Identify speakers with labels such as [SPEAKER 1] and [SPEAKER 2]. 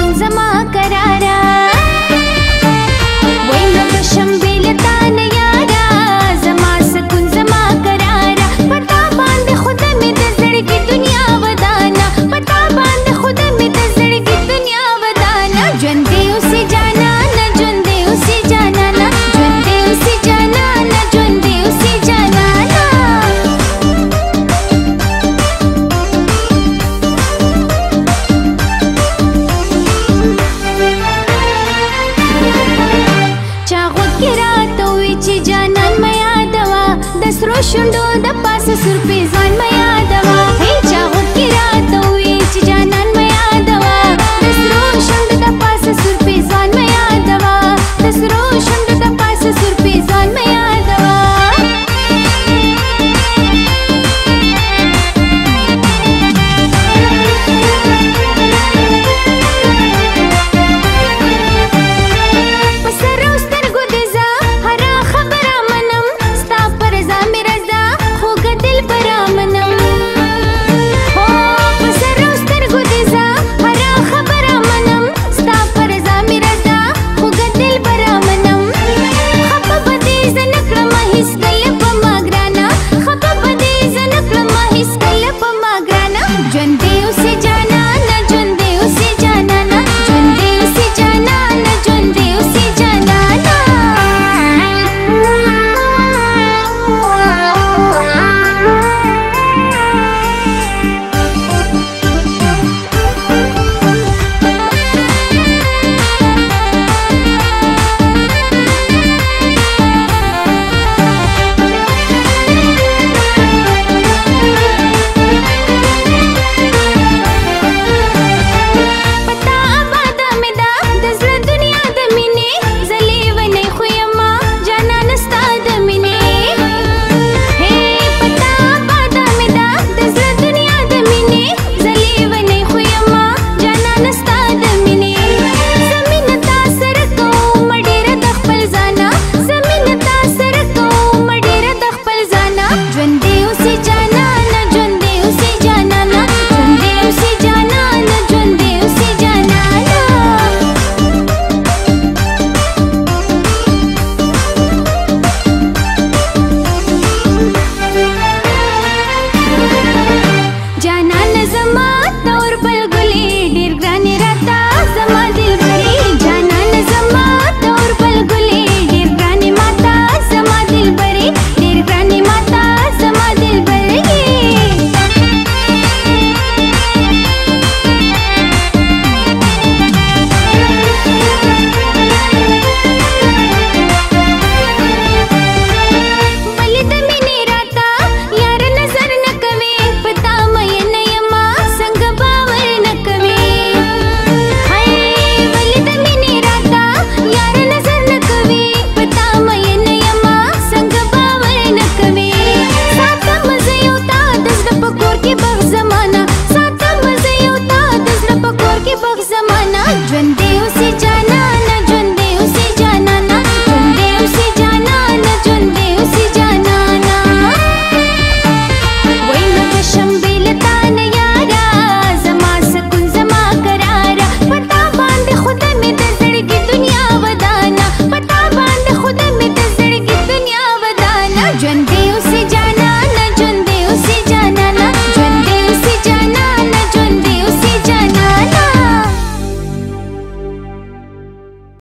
[SPEAKER 1] जमा करा سرو شونډو د پاسه سرپې ځان مې یادوا هي چا وکړه ته وې چې جانا